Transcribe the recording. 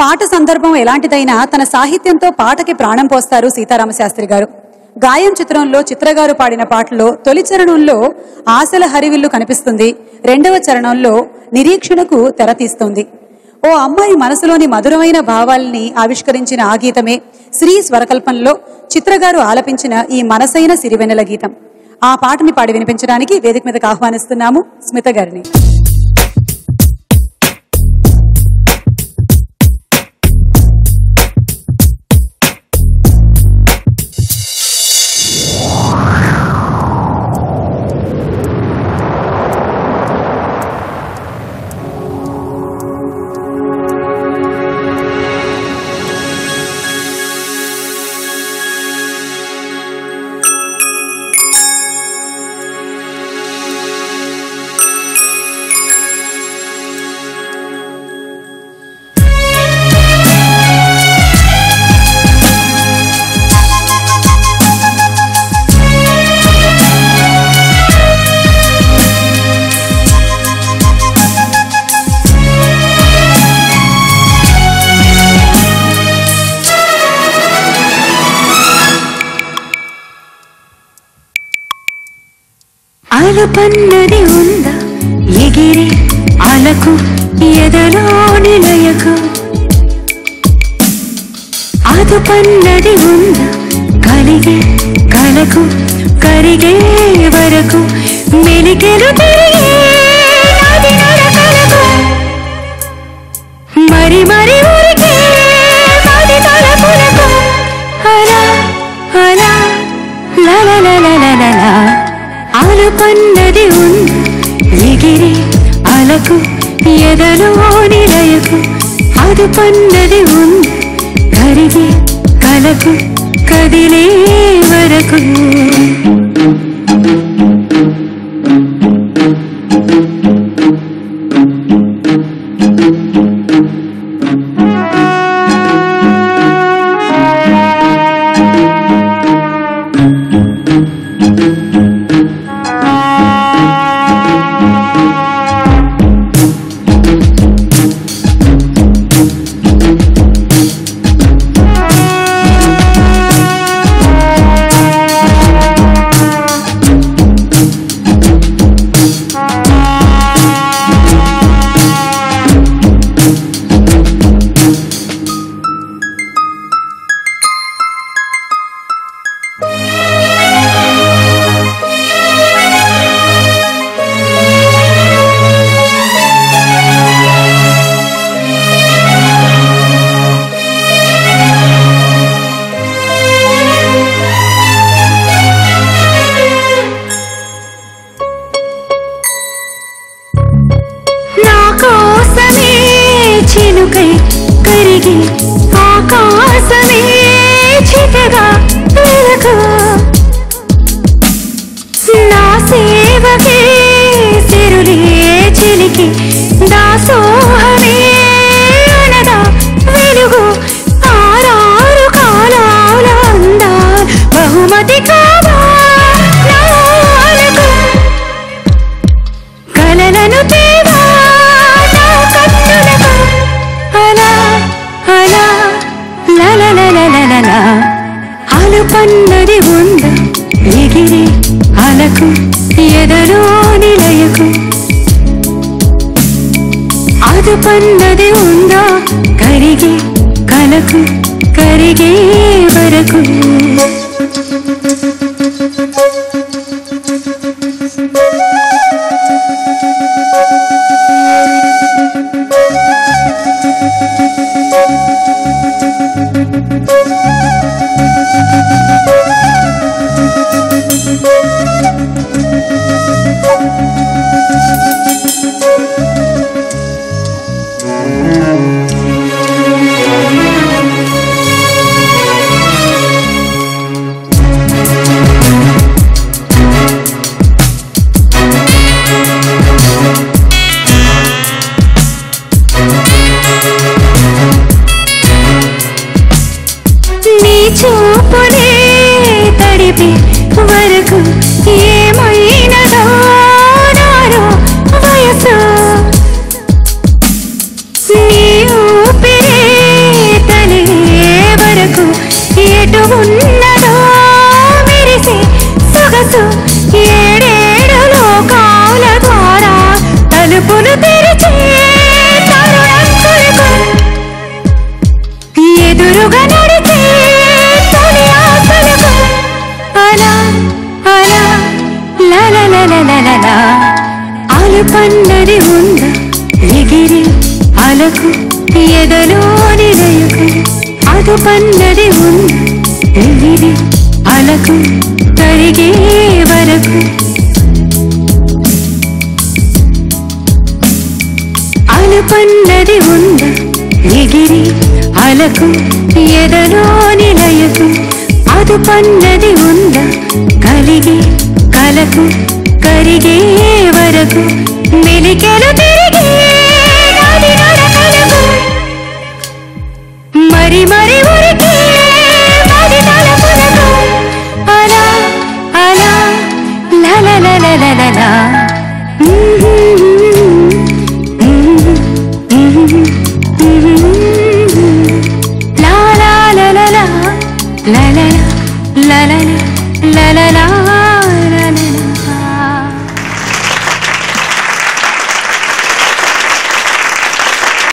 పాట సందర్భం ఎలాంటిదైనా తన సాహిత్యంతో పాటకి ప్రాణం పోస్తారు సీతారామ శాస్త్రి గారు. గాయం చిత్రంలో చిత్రగారు పాడిన పాటలో తొలి చరణంలో ఆశల హరివిల్లు కనిపిస్తుంది. రెండవ చరణంలో నిరీక్షణకు తెర తీస్తుంది. ఓ అమ్మాయి మనసులోని మధురమైన భావాల్ని ఆవిష్కరించిన ఆ గీతమే శ్రీ స్వరకల్పంలో చిత్రగారు ఆలపించిన ఈ మనసైన సిరివెన్నెల గీతం. ఆ పాటని పాడి వినిపించడానికి వేదిక మీదకు ఆహ్వానిస్తున్నాము స్మిత గారిని. అలుపన్నది ఉందా? ఎగిరి అలకు ఎదలో నిలయకు. అదుపన్నది ఉందా? కలిగే కలకు కరిగే వరకు. మెలికెలు తిరిగే మరి మరి అలుపన్నది ఉంది ఎగిరి అలకు ఎదలో నిలయకు అదుపన్నది ఉంది కరిగి కలకు కదిలే వరకు దాసోహమే అనగా వెలుగు. ఆరారు కాలాల అందా బహుమతి కలలను తేవా? అలా అలా లలలలలలలా. అలుపన్నది ఉందా ఎగిరి అలకు ఎదరో నిలయకు. అదుపన్నది ఉందా? కరిగే కలకు కరిగే వరకు. అలు పన్నది ఉంద ఎగిరి అలకు ఎదలోని దయకు అదు పన్నది ఉంద ఎగిరి అలకు కరిగే వరకు. అలు పన్నది ఉంద ఎగిరి అలకు ఎదలో నిలయకు అదు పన్నది ఉంద కలిగి కలకు కరిగే వరకు మెలికెలు తిరిగి la la la